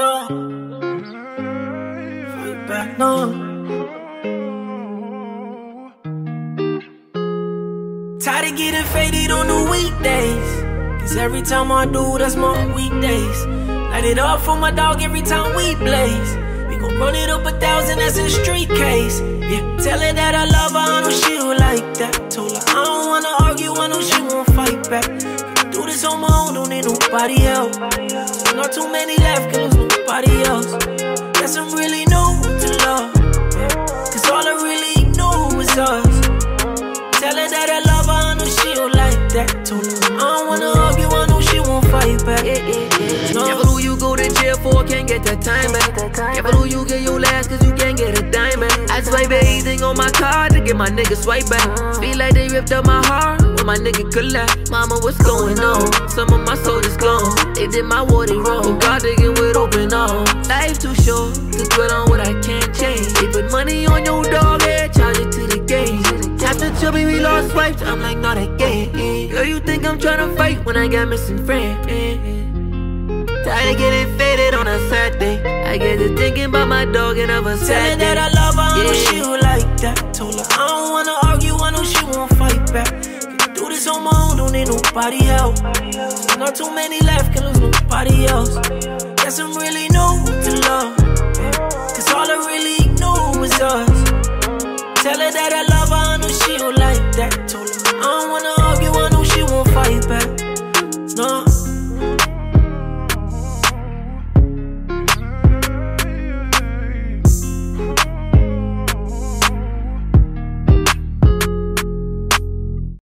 no. No. Tired of getting faded on the weekdays. Cause every time I do, that's my weekdays. Light it up for my dog every time we blaze. We gon' run it up a thousand, that's a street case. Yeah, tell her that I love on my own, don't need nobody else. Not too many left, can lose nobody else. Guess I'm really new to love. Cause all I really knew was us. Tell her that I love her, I know she don't like that. Told her I don't wanna argue, I know she won't fight back. No. Careful who you go to jail for, can't get that time back. Careful who you get your last, cause you I swipe anything on my card to get my nigga swipe back. Feel like they ripped up my heart when my nigga collapsed. Mama, what's going on? Some of my soldiers gone. They did my war, they wrong. God, they get with open arms. Life too short to dwell on what I can't change. They put money on your dog, yeah, charge it to the game. After Chubby, we lost swipes. I'm like, not again. Girl, you think I'm tryna fight when I got missing friends? Tired of getting faded on a Saturday. I get to thinking about my dog and of a Tell her Saturday. I don't wanna argue, I know she won't fight back. Can do this on my own, don't need nobody help. Not too many left, can lose nobody else. Guess I'm really new to love. Cause all I really knew was us. Tell her that I